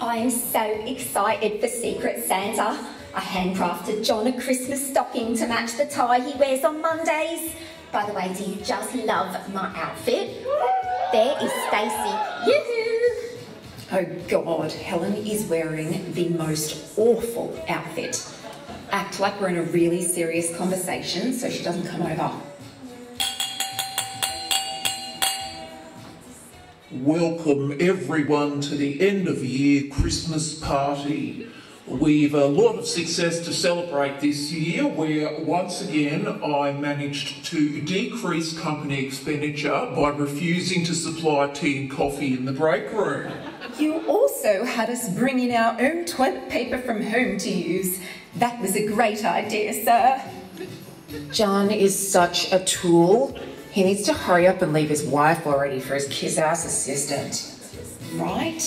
I am so excited for Secret Santa. I handcrafted John a Christmas stocking to match the tie he wears on Mondays. By the way, do you just love my outfit? There is Stacey. Yoo-hoo! Oh God, Helen is wearing the most awful outfit. Act like we're in a really serious conversation so she doesn't come over. Welcome everyone to the end of year Christmas party. We've a lot of success to celebrate this year where once again I managed to decrease company expenditure by refusing to supply tea and coffee in the break room. You also had us bring in our own toilet paper from home to use. That was a great idea, sir. John is such a tool. He needs to hurry up and leave his wife already for his kiss-ass assistant. Right?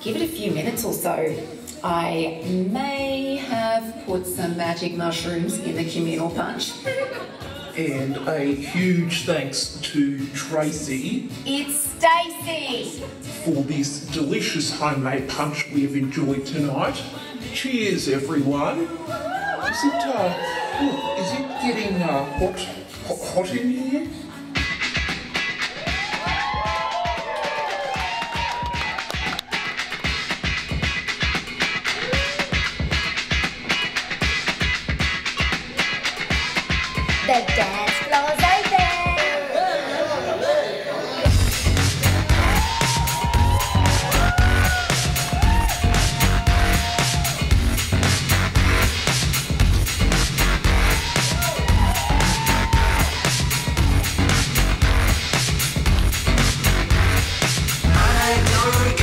Give it a few minutes or so. I may have put some magic mushrooms in the communal punch. And a huge thanks to Tracy It's Stacey! for this delicious homemade punch we have enjoyed tonight. Cheers, everyone. Is it, uh, oh, is it getting uh, hot, hot, hot in here? The dance floor's open. I don't